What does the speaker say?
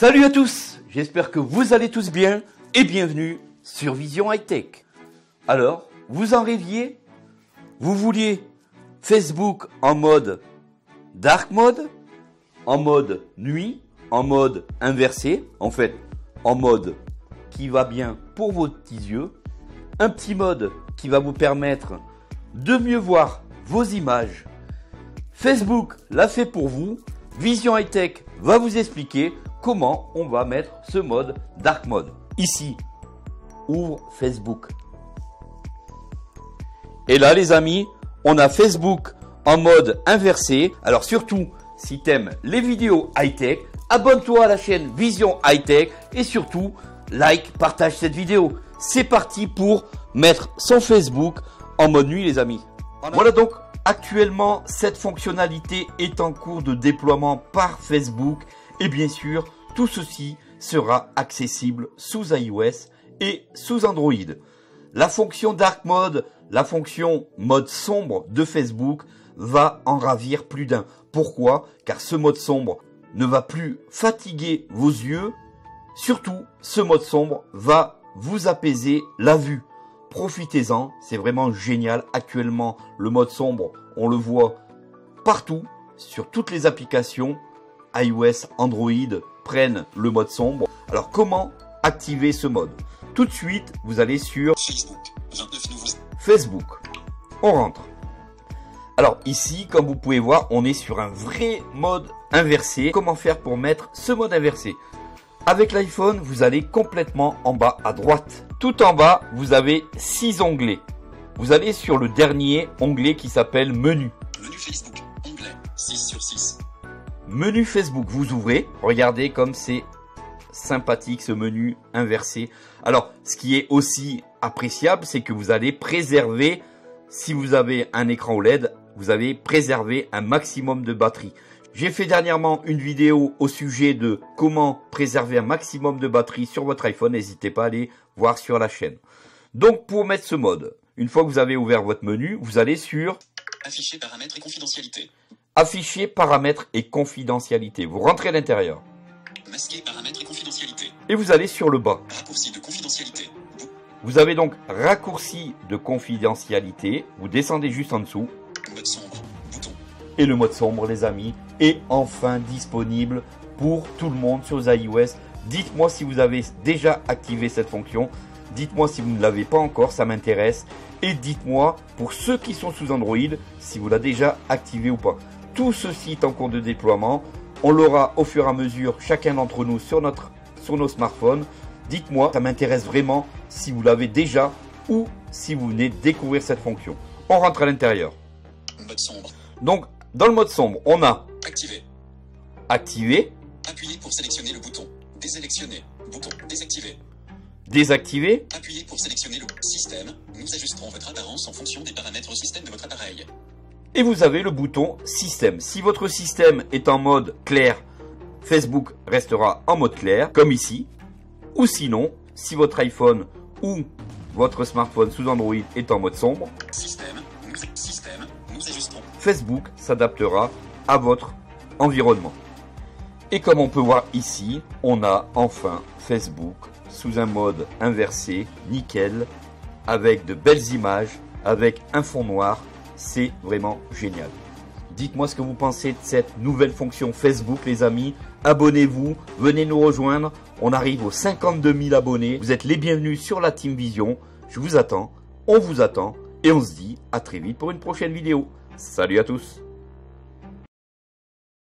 Salut à tous, j'espère que vous allez tous bien et bienvenue sur Vision High Tech. Alors, vous en rêviez? Vous vouliez Facebook en mode dark mode, en mode nuit, en mode inversé, en fait, en mode qui va bien pour vos petits yeux, un petit mode qui va vous permettre de mieux voir vos images. Facebook l'a fait pour vous, Vision High Tech va vous expliquer comment on va mettre ce mode dark mode. Ici, ouvre Facebook. Et là les amis, on a Facebook en mode inversé. Alors surtout, si t'aimes les vidéos high-tech, abonne-toi à la chaîne Vision High-Tech et surtout, like, partage cette vidéo. C'est parti pour mettre son Facebook en mode nuit les amis. Voilà donc, actuellement, cette fonctionnalité est en cours de déploiement par Facebook et bien sûr, tout ceci sera accessible sous iOS et sous Android. La fonction Dark Mode, la fonction mode sombre de Facebook va en ravir plus d'un. Pourquoi? Car ce mode sombre ne va plus fatiguer vos yeux. Surtout, ce mode sombre va vous apaiser la vue. Profitez-en, c'est vraiment génial. Actuellement, le mode sombre, on le voit partout, sur toutes les applications iOS, Android prennent le mode sombre. Alors comment activer ce mode? Tout de suite, vous allez sur Facebook. On rentre. Alors ici, comme vous pouvez voir, on est sur un vrai mode inversé. Comment faire pour mettre ce mode inversé? Avec l'iPhone, vous allez complètement en bas à droite. Tout en bas, vous avez six onglets. Vous allez sur le dernier onglet qui s'appelle Menu. Menu Facebook, onglet 6 sur 6. Menu Facebook, vous ouvrez. Regardez comme c'est sympathique ce menu inversé. Alors, ce qui est aussi appréciable, c'est que vous allez préserver, si vous avez un écran OLED, vous avez préservé un maximum de batterie. J'ai fait dernièrement une vidéo au sujet de comment préserver un maximum de batterie sur votre iPhone. N'hésitez pas à aller voir sur la chaîne. Donc, pour mettre ce mode, une fois que vous avez ouvert votre menu, vous allez sur Afficher paramètres et confidentialité. Afficher paramètres et confidentialité. Vous rentrez à l'intérieur. Masquer paramètres et confidentialité. Et vous allez sur le bas. Raccourci de confidentialité. Vous avez donc raccourci de confidentialité. Vous descendez juste en dessous. Mode sombre. Bouton. Et le mode sombre, les amis, est enfin disponible pour tout le monde sur les iOS. Dites-moi si vous avez déjà activé cette fonction. Dites-moi si vous ne l'avez pas encore, ça m'intéresse. Et dites-moi, pour ceux qui sont sous Android, si vous l'avez déjà activé ou pas. Tout ceci est en cours de déploiement. On l'aura au fur et à mesure, chacun d'entre nous, sur, notre, sur nos smartphones. Dites-moi, ça m'intéresse vraiment si vous l'avez déjà ou si vous venez découvrir cette fonction. On rentre à l'intérieur. Mode sombre. Donc, dans le mode sombre, on a activé. Activé. Appuyez pour sélectionner le bouton. Désélectionner. Bouton. Désactiver. Désactiver. Appuyez pour sélectionner le système. Nous ajusterons votre apparence en fonction des paramètres système de votre appareil et vous avez le bouton système. Si votre système est en mode clair, Facebook restera en mode clair, comme ici. Ou sinon, si votre iPhone ou votre smartphone sous Android est en mode sombre, Facebook s'adaptera à votre environnement. Et comme on peut voir ici, on a enfin Facebook sous un mode inversé, nickel, avec de belles images, avec un fond noir c'est vraiment génial. Dites-moi ce que vous pensez de cette nouvelle fonction Facebook, les amis. Abonnez-vous, venez nous rejoindre. On arrive aux 52 000 abonnés. Vous êtes les bienvenus sur la Team Vision. Je vous attends, on vous attend et on se dit à très vite pour une prochaine vidéo. Salut à tous